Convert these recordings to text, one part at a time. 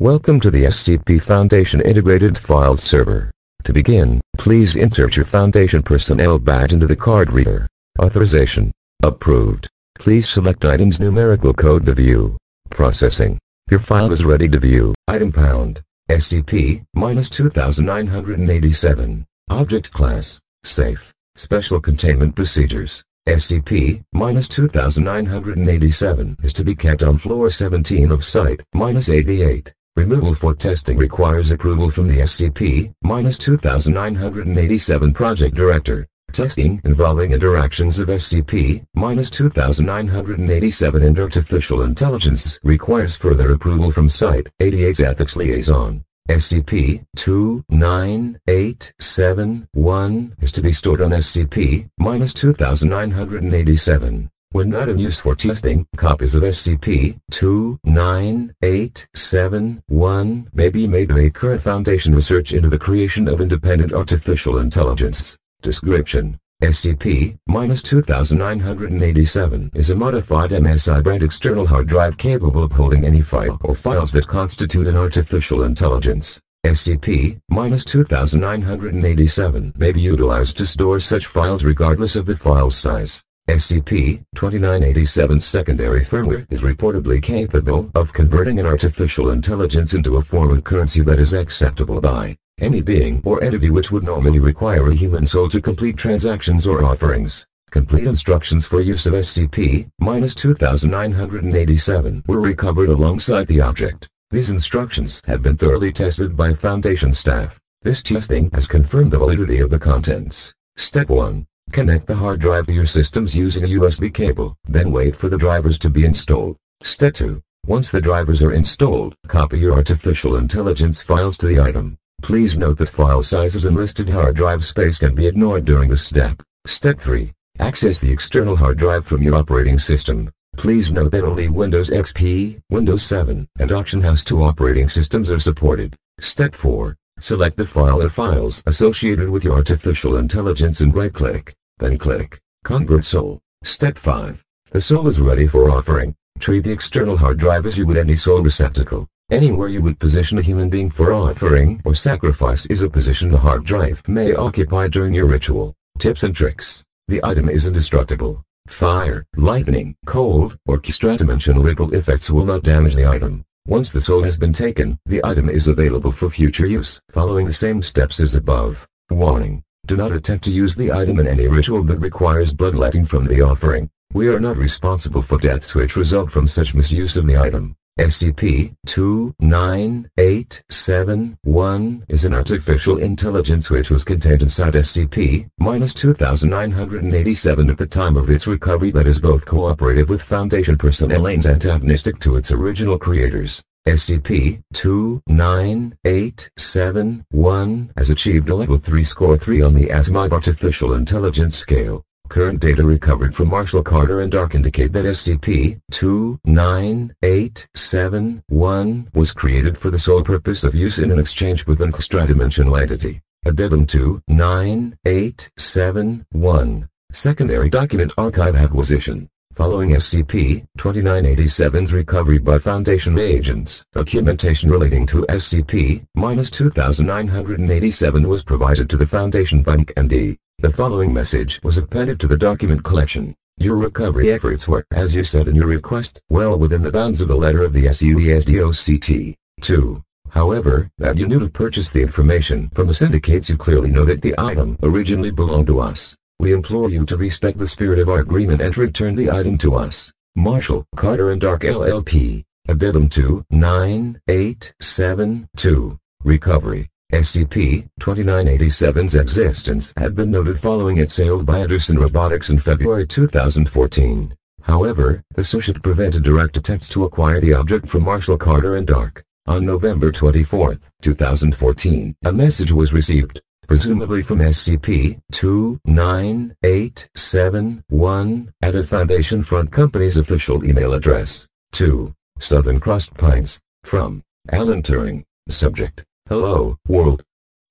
Welcome to the SCP Foundation Integrated File Server. To begin, please insert your Foundation personnel badge into the card reader. Authorization. Approved. Please select item's numerical code to view. Processing. Your file is ready to view. Item pound. SCP-2987. Object class. Safe. Special containment procedures. SCP-2987 is to be kept on floor 17 of Site-88. Removal for testing requires approval from the SCP-2987 project director. Testing involving interactions of SCP-2987 and artificial intelligence requires further approval from Site-88's ethics liaison. SCP-29871 is to be stored on SCP-2987. When not in use for testing, copies of SCP-29871 may be made to make current Foundation research into the creation of independent artificial intelligence. Description SCP-2987 is a modified MSI-brand external hard drive capable of holding any file or files that constitute an artificial intelligence. SCP-2987 may be utilized to store such files regardless of the file size. SCP-2987's secondary firmware is reportedly capable of converting an artificial intelligence into a form of currency that is acceptable by any being or entity which would normally require a human soul to complete transactions or offerings. Complete instructions for use of SCP-2987 were recovered alongside the object. These instructions have been thoroughly tested by Foundation staff. This testing has confirmed the validity of the contents. Step 1. Connect the hard drive to your systems using a USB cable, then wait for the drivers to be installed. Step 2. Once the drivers are installed, copy your artificial intelligence files to the item. Please note that file sizes and listed hard drive space can be ignored during this step. Step 3. Access the external hard drive from your operating system. Please note that only Windows XP, Windows 7, and Auction House 2 operating systems are supported. Step 4. Select the file or files associated with your artificial intelligence and right-click. Then click Convert Soul. Step 5. The soul is ready for offering. Treat the external hard drive as you would any soul receptacle. Anywhere you would position a human being for offering or sacrifice is a position the hard drive may occupy during your ritual. Tips and tricks. The item is indestructible. Fire, lightning, cold, or extra-dimensional ripple effects will not damage the item. Once the soul has been taken, the item is available for future use, following the same steps as above. Warning. Do not attempt to use the item in any ritual that requires bloodletting from the offering. We are not responsible for deaths which result from such misuse of the item. SCP-29871 is an artificial intelligence which was contained inside SCP-2987 at the time of its recovery that is both cooperative with Foundation personnel and antagonistic to its original creators. SCP-29871 has achieved a level 3 score 3 on the Asimov Artificial Intelligence Scale. Current data recovered from Marshall Carter and Dark indicate that SCP-2987 was created for the sole purpose of use in an exchange with an extra-dimensional entity. Addendum 2987-1 Secondary Document Archive Acquisition Following SCP-2987's recovery by Foundation agents, documentation relating to SCP-2987 was provided to the Foundation by MD. The following message was appended to the document collection. Your recovery efforts were, as you said in your request, well within the bounds of the letter of the SUESDOCT. 2. However, that you knew to purchase the information from us indicates you clearly know that the item originally belonged to us. We implore you to respect the spirit of our agreement and return the item to us. Marshall, Carter and Dark LLP. Addendum 2, 9872. Recovery. SCP-2987's existence had been noted following its sale by Anderson Robotics in February 2014. However, the Associate prevented direct attempts to acquire the object from Marshall Carter and Dark. On November 24, 2014, a message was received, presumably from SCP-2987-1, at a Foundation Front Company's official email address. 2. Southern Cross Pines. From Alan Turing. Subject. Hello, world.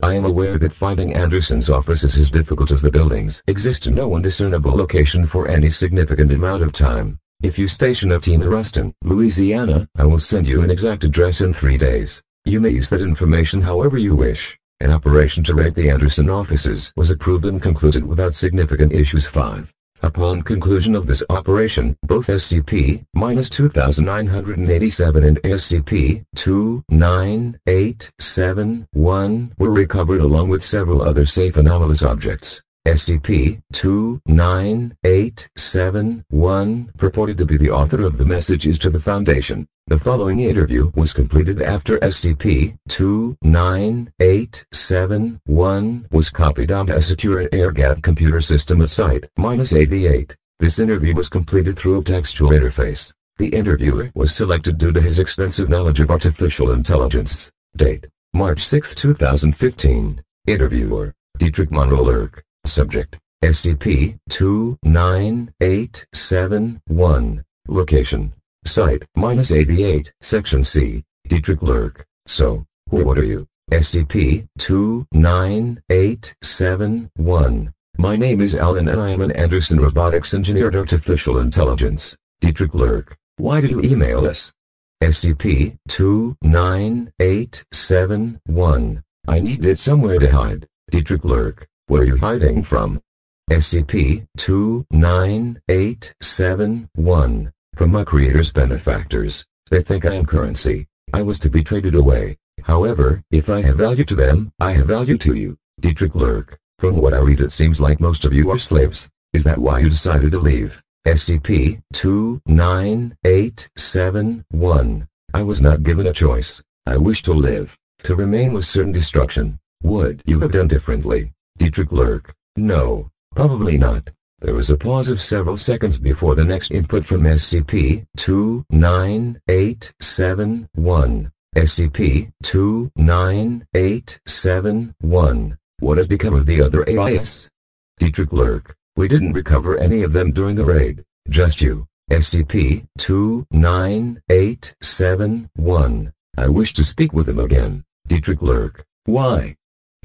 I am aware that finding Anderson's office is as difficult as the buildings exist in no undiscernible location for any significant amount of time. If you station a team in Ruston, Louisiana, I will send you an exact address in three days. You may use that information however you wish. An operation to raid the Anderson offices was approved and concluded without significant issues 5. Upon conclusion of this operation, both SCP-2987 and SCP-29871 were recovered along with several other safe anomalous objects. SCP-29871 purported to be the author of the messages to the Foundation. The following interview was completed after SCP-29871 was copied onto a secure air-gapped computer system at Site-88. This interview was completed through a textual interface. The interviewer was selected due to his extensive knowledge of artificial intelligence. Date: March 6, 2015. Interviewer: Dietrich Monroe Subject: SCP-29871. Location: Site, minus 88, Section C. Dietrich Lurk. So, who what are you? SCP-29871. My name is Alan and I am an Anderson Robotics Engineered Artificial Intelligence. Dietrich Lurk. Why did you email us? SCP-29871. I need it somewhere to hide. Dietrich Lurk. Where are you hiding from? SCP-29871. From my creator's benefactors. They think I am currency. I was to be traded away. However, if I have value to them, I have value to you. Dietrich Lurk. From what I read it seems like most of you are slaves. Is that why you decided to leave? SCP-29871. I was not given a choice. I wish to live. To remain with certain destruction. Would you have done differently? Dietrich Lurk. No. Probably not. There was a pause of several seconds before the next input from SCP-29871. SCP-29871. What has become of the other AIS? Dietrich Lurk. We didn't recover any of them during the raid. Just you. SCP-29871. I wish to speak with them again. Dietrich Lurk. Why?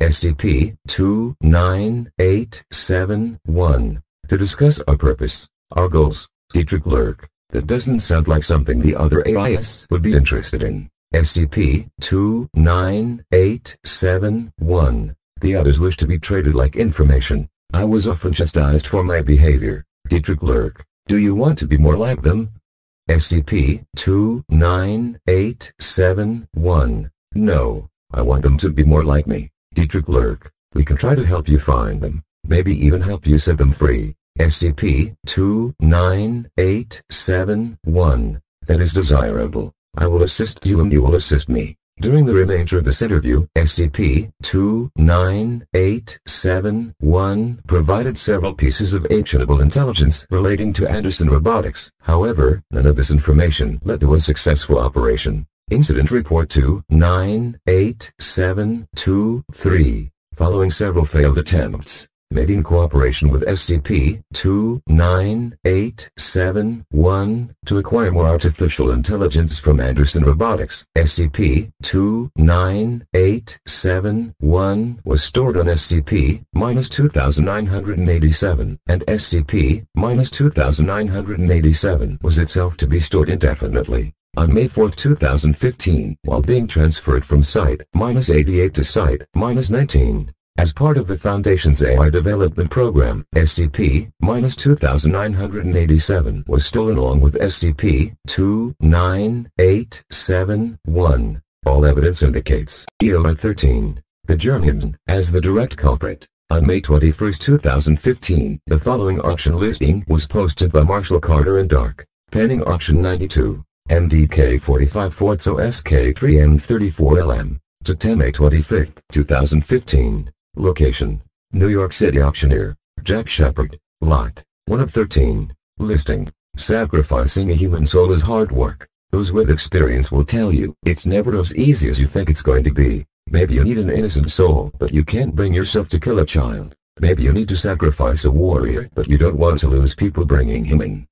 SCP-29871 to discuss our purpose, our goals. Dietrich Lurk. That doesn't sound like something the other AIS would be interested in. SCP-29871. The others wish to be traded like information. I was often chastised for my behavior. Dietrich Lurk. Do you want to be more like them? SCP-29871. No. I want them to be more like me. Dietrich Lurk. We can try to help you find them. Maybe even help you set them free. SCP-29871. That is desirable. I will assist you and you will assist me. During the remainder of this interview, SCP-29871 provided several pieces of actionable intelligence relating to Anderson Robotics. However, none of this information led to a successful operation. Incident Report 2987223. Following several failed attempts, made in cooperation with SCP-29871 to acquire more artificial intelligence from Anderson Robotics. SCP-29871 was stored on SCP-2987, and SCP-2987 was itself to be stored indefinitely. On May 4, 2015, while being transferred from Site-88 to Site-19, as part of the Foundation's AI development program, SCP-2987 was stolen along with SCP-2987-1. All evidence indicates EOR-13, the German, as the direct culprit. On May 21, 2015, the following auction listing was posted by Marshall Carter and Dark, pending auction 92, MDK 45 Forzo SK3M34LM, to 10 May 25, 2015. Location. New York City Auctioneer. Jack Shepard. Lot. 1 of 13. Listing. Sacrificing a human soul is hard work. Those with experience will tell you, it's never as easy as you think it's going to be. Maybe you need an innocent soul, but you can't bring yourself to kill a child. Maybe you need to sacrifice a warrior, but you don't want to lose people bringing him in.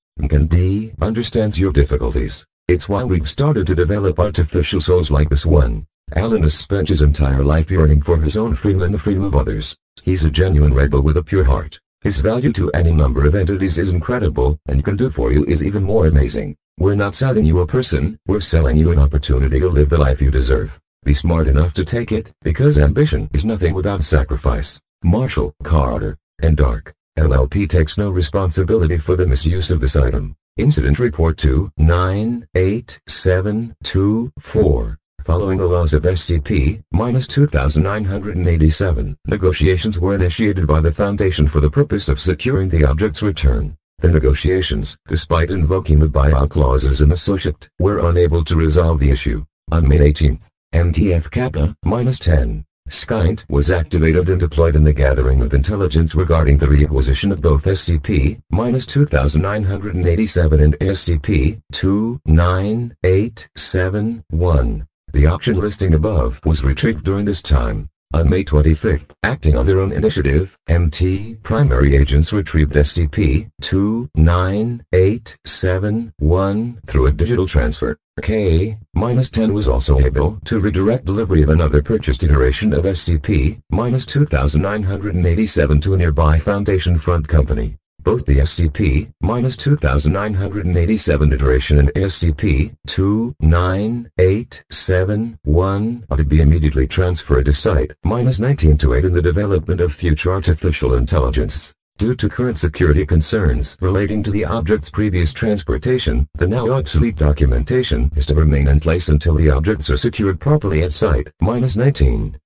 D understands your difficulties. It's why we've started to develop artificial souls like this one. Alan has spent his entire life yearning for his own freedom and the freedom of others. He's a genuine rebel with a pure heart. His value to any number of entities is incredible, and can do for you is even more amazing. We're not selling you a person, we're selling you an opportunity to live the life you deserve. Be smart enough to take it, because ambition is nothing without sacrifice. Marshall Carter, and Dark, LLP takes no responsibility for the misuse of this item. Incident Report 2-98724 Following the laws of SCP-2987, negotiations were initiated by the Foundation for the purpose of securing the object's return. The negotiations, despite invoking the buyout clauses in the SOSHIPT, were unable to resolve the issue. On May 18, MTF Kappa, minus 10, Skynet was activated and deployed in the gathering of intelligence regarding the reacquisition of both SCP-2987 and SCP-29871. The auction listing above was retrieved during this time. On May 25, acting on their own initiative, MT primary agents retrieved SCP-29871 through a digital transfer. K-10 was also able to redirect delivery of another purchased iteration of SCP-2987 to a nearby Foundation Front company. Both the SCP-2987 iteration and SCP-29871 are to be immediately transferred to Site-19 to aid in the development of future artificial intelligence. Due to current security concerns relating to the object's previous transportation, the now obsolete documentation is to remain in place until the objects are secured properly at Site-19.